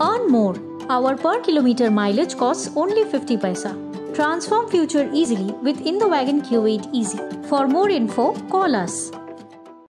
Earn more. Our per kilometer mileage costs only 50 paisa. Transform future easily with Indo Wagen Q8 Easy. For more info, call us